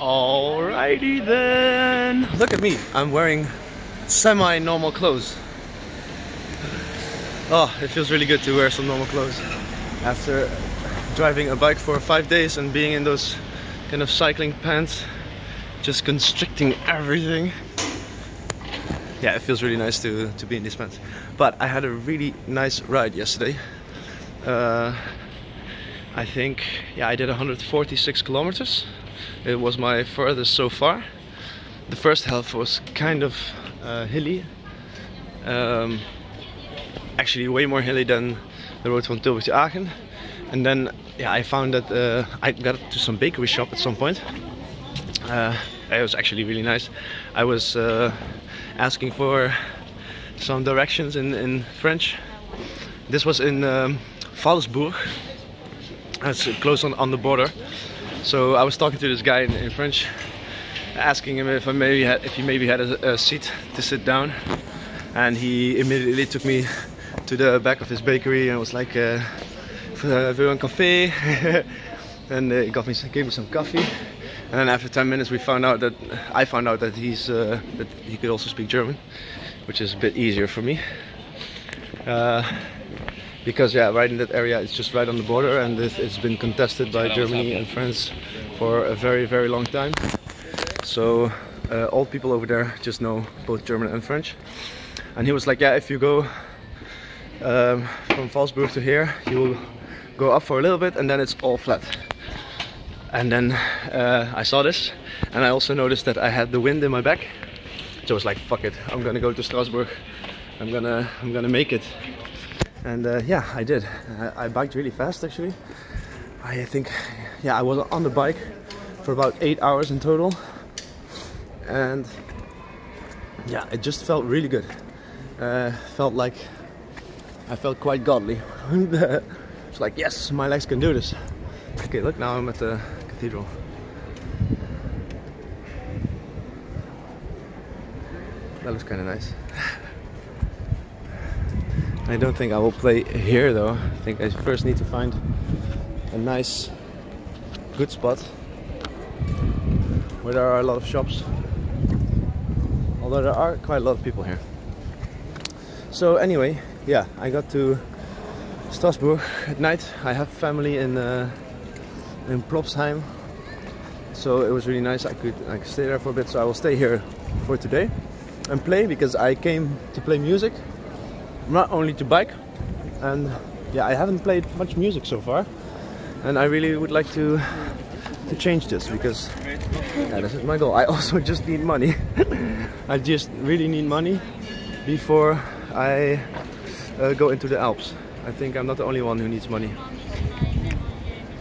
Alrighty then. Look at me. I'm wearing semi-normal clothes. Oh, it feels really good to wear some normal clothes after driving a bike for five days and being in those kind of cycling pants, just constricting everything. Yeah, it feels really nice to, to be in these pants. But I had a really nice ride yesterday. Uh, I think, yeah, I did 146 kilometers. It was my furthest so far. The first half was kind of uh, hilly. Um, actually way more hilly than the road from Tilburg to Aachen. And then yeah, I found that uh, I got to some bakery shop at some point. Uh, it was actually really nice. I was uh, asking for some directions in, in French. This was in um. It's close on, on the border. So I was talking to this guy in, in French, asking him if I maybe had, if he maybe had a, a seat to sit down, and he immediately took me to the back of his bakery and was like, uh, "Veux café?" and he got me, gave me some coffee. And then after 10 minutes, we found out that I found out that he's uh, that he could also speak German, which is a bit easier for me. Uh, because yeah, right in that area, it's just right on the border, and it, it's been contested by Germany and France for a very, very long time. So uh, all people over there just know both German and French. And he was like, yeah, if you go um, from Valsburg to here, you will go up for a little bit, and then it's all flat. And then uh, I saw this, and I also noticed that I had the wind in my back. So I was like, fuck it, I'm gonna go to Strasbourg. I'm gonna, I'm gonna make it. And uh, yeah, I did. I, I biked really fast actually. I think, yeah, I was on the bike for about eight hours in total. And yeah, it just felt really good. Uh, felt like I felt quite godly. it's like, yes, my legs can do this. Okay, look, now I'm at the cathedral. That looks kind of nice. I don't think I will play here though. I think I first need to find a nice, good spot where there are a lot of shops. Although there are quite a lot of people here. So anyway, yeah, I got to Strasbourg at night. I have family in uh, in Plobsheim, so it was really nice. I could I could stay there for a bit. So I will stay here for today and play because I came to play music, not only to bike. And yeah, I haven't played much music so far, and I really would like to to change this because yeah, this is my goal. I also just need money. I just really need money before I uh, go into the Alps. I think I'm not the only one who needs money.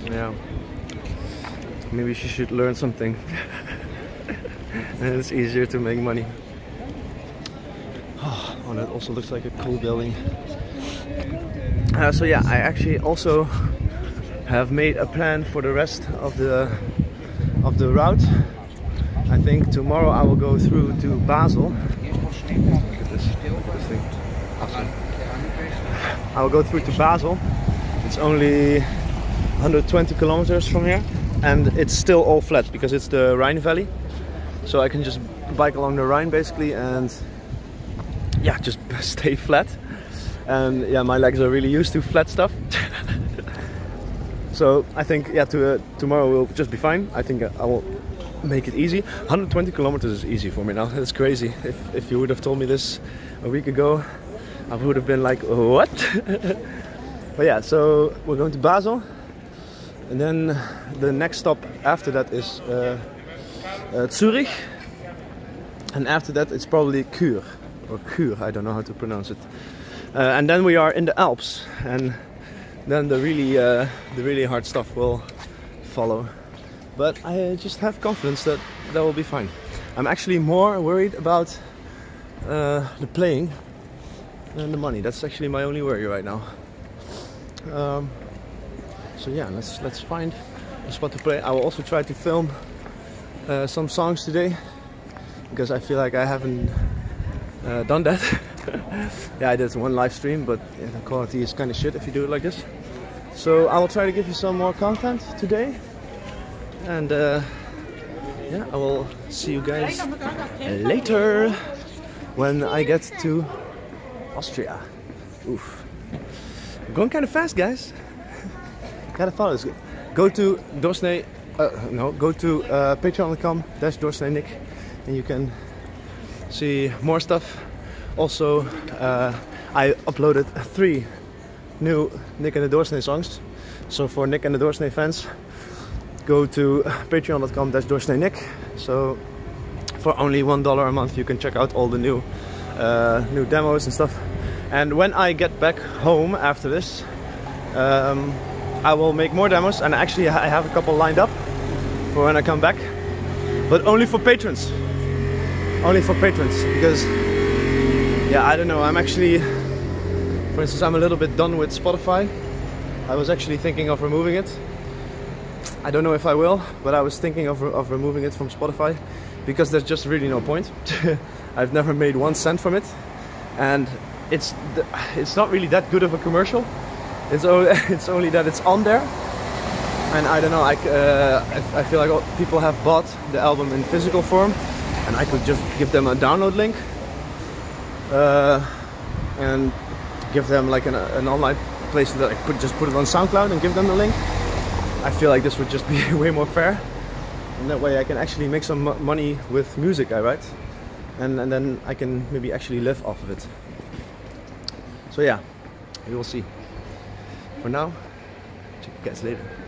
Yeah. Maybe she should learn something. and it's easier to make money. Oh, that also looks like a cool building. Uh, so yeah, I actually also have made a plan for the rest of the of the route. I think tomorrow I will go through to Basel. Look at this, this thing. Awesome. I will go through to Basel. It's only 120 kilometers from here and it's still all flat because it's the Rhine Valley. So I can just bike along the Rhine basically and yeah, just stay flat. And yeah, my legs are really used to flat stuff. so I think yeah, to, uh, tomorrow will just be fine. I think I will make it easy. 120 kilometers is easy for me now. That's crazy. If, if you would have told me this a week ago, I would have been like, what? but yeah, so we're going to Basel. And then the next stop after that is uh, uh, Zurich. And after that, it's probably Kur or Kur. I don't know how to pronounce it. Uh, and then we are in the Alps, and then the really, uh, the really hard stuff will follow. But I just have confidence that that will be fine. I'm actually more worried about uh, the playing than the money. That's actually my only worry right now. Um, so yeah, let's let's find a spot to play. I will also try to film uh, some songs today because I feel like I haven't uh, done that. yeah, I did one live stream, but yeah, the quality is kind of shit if you do it like this. So I will try to give you some more content today, and uh, yeah, I will see you guys later when I get to Austria. Oof. I'm going kind of fast, guys. Gotta follow this. Go to Doorsnee, uh, no, go to uh, patreon.com dash Nick and you can see more stuff. Also, uh, I uploaded three new Nick and the Doorsnee songs. So for Nick and the Doorsnee fans, go to patreon.com dash Nick. So for only one dollar a month, you can check out all the new uh, new demos and stuff. And when I get back home after this, um, I will make more demos. And actually, I have a couple lined up for when I come back, but only for patrons. Only for patrons because yeah, I don't know. I'm actually, for instance, I'm a little bit done with Spotify. I was actually thinking of removing it. I don't know if I will, but I was thinking of, of removing it from Spotify because there's just really no point. I've never made one cent from it, and it's it's not really that good of a commercial. It's only, it's only that it's on there, and I don't know. I, uh, I, I feel like people have bought the album in physical form, and I could just give them a download link uh, and give them like an, an online place that I could just put it on SoundCloud and give them the link. I feel like this would just be way more fair. And that way I can actually make some money with music I write. And, and then I can maybe actually live off of it. So yeah, we will see. For now, check you guys later.